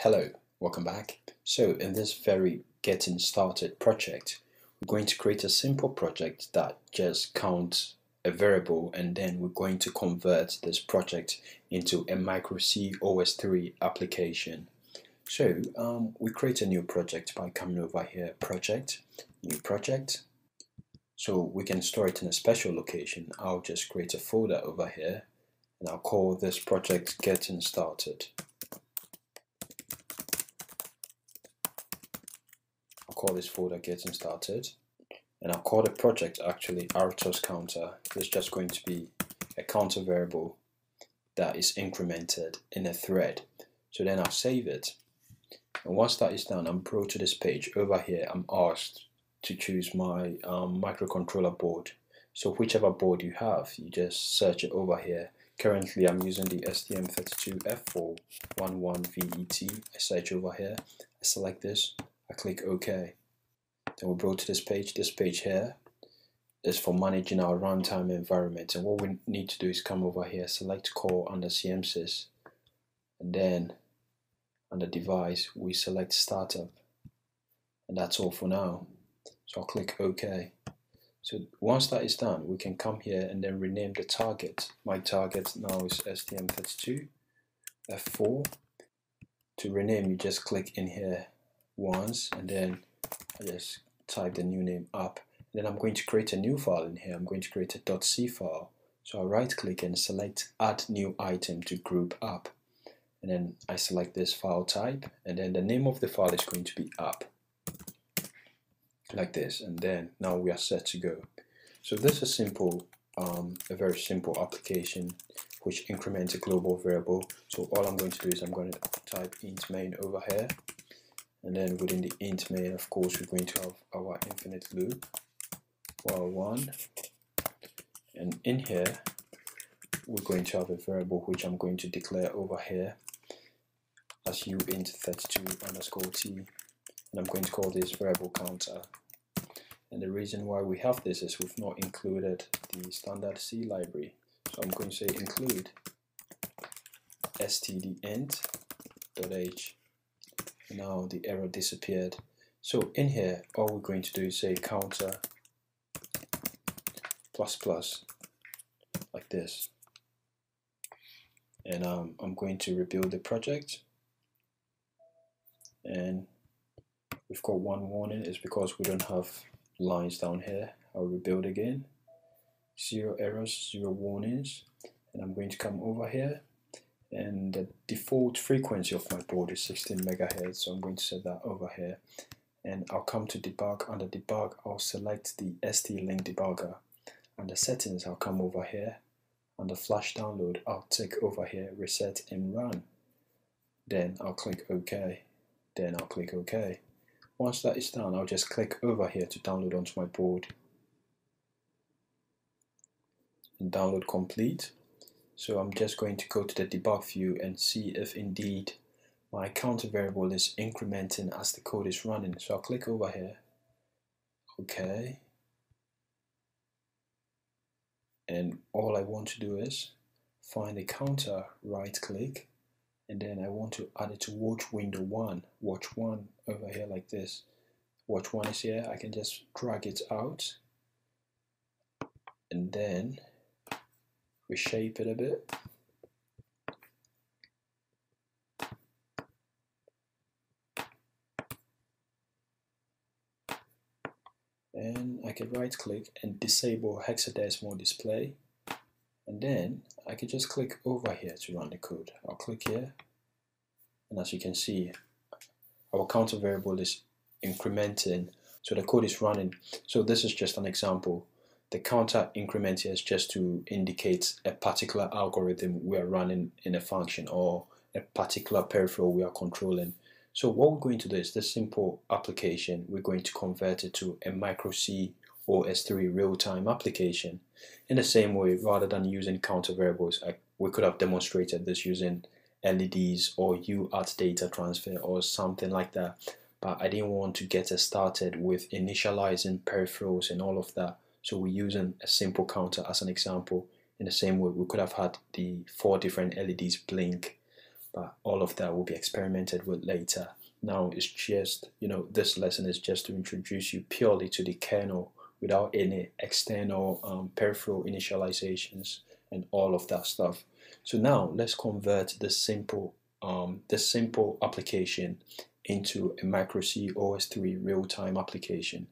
Hello, welcome back. So in this very getting started project, we're going to create a simple project that just counts a variable and then we're going to convert this project into a micro C OS3 application. So um, we create a new project by coming over here, project, new project. So we can store it in a special location. I'll just create a folder over here and I'll call this project getting started. Call this folder getting started and I'll call the project actually RTOS counter. It's just going to be a counter variable that is incremented in a thread. So then I'll save it. And once that is done, I'm brought to this page. Over here, I'm asked to choose my um, microcontroller board. So whichever board you have, you just search it over here. Currently, I'm using the STM32F411VET. I search over here, I select this, I click OK. Then we go to this page. This page here is for managing our runtime environment. And what we need to do is come over here, select core under CMSIS, and then under device, we select startup. And that's all for now. So I'll click OK. So once that is done, we can come here and then rename the target. My target now is STM32 F4. To rename, you just click in here once and then I just type the new name up. Then I'm going to create a new file in here. I'm going to create a .c file. So I right click and select add new item to group up. And then I select this file type and then the name of the file is going to be up like this and then now we are set to go. So this is simple, um, a very simple application which increments a global variable. So all I'm going to do is I'm going to type int main over here and then within the int main of course we're going to have our infinite loop while one. And in here we're going to have a variable which I'm going to declare over here as u int 32 underscore t. And I'm going to call this variable counter. And the reason why we have this is we've not included the standard C library. So I'm going to say include stdint.h now the error disappeared. So in here all we're going to do is say counter plus plus like this. And um, I'm going to rebuild the project. And we've got one warning is because we don't have lines down here. I'll rebuild again. Zero errors zero warnings. And I'm going to come over here and the default frequency of my board is 16 megahertz so I'm going to set that over here. And I'll come to debug. Under debug I'll select the ST-Link debugger. Under settings I'll come over here. Under flash download I'll take over here reset and run. Then I'll click OK. Then I'll click OK. Once that is done I'll just click over here to download onto my board. And download complete so I'm just going to go to the debug view and see if indeed my counter variable is incrementing as the code is running. So I'll click over here. Okay. And all I want to do is find the counter, right click, and then I want to add it to watch window 1. Watch 1 over here like this. Watch 1 is here. I can just drag it out. And then reshape it a bit. And I can right click and disable hexadecimal display. And then I can just click over here to run the code. I'll click here. And as you can see, our counter variable is incrementing. So the code is running. So this is just an example the counter increment here is just to indicate a particular algorithm we are running in a function or a particular peripheral we are controlling. So what we're going to do is this simple application, we're going to convert it to a micro C OS3 real-time application. In the same way, rather than using counter variables, I, we could have demonstrated this using LEDs or UART data transfer or something like that. But I didn't want to get us started with initializing peripherals and all of that. So we're using a simple counter as an example. In the same way, we could have had the four different LEDs blink, but all of that will be experimented with later. Now it's just, you know, this lesson is just to introduce you purely to the kernel without any external um, peripheral initializations and all of that stuff. So now let's convert the simple um, the simple application into a micro C OS3 real-time application.